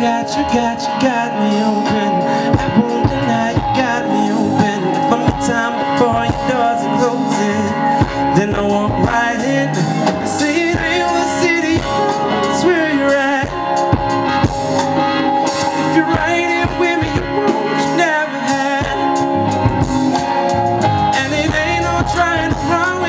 got, you got, you got me open. I won't deny you got me open. From the time before your doors are closing Then I in. I city, where you're at. If you're with me, you won't never had And it ain't no trying to run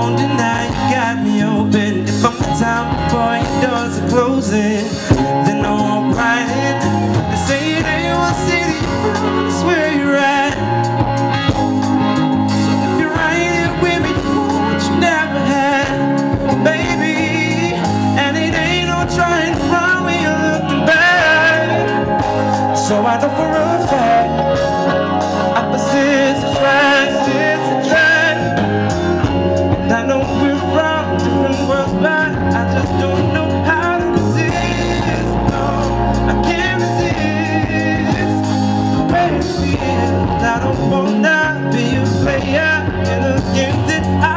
won't deny you got me open. If I'm the time before your doors are closing, then I walk right in. They say it ain't what city, it's where you're at. So if you're right with me, what you never had, baby. And it ain't no trying to run when you're looking back. So I know for a fact. I don't wanna be a player in a game that I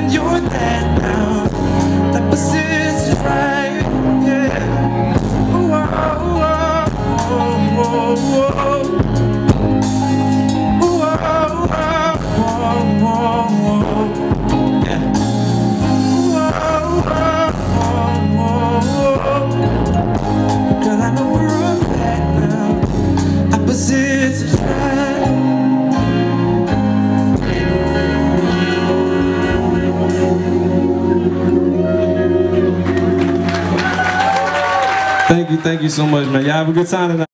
and you're that now. Opposites attract, Thank you, thank you so much, man. Y'all have a good time tonight.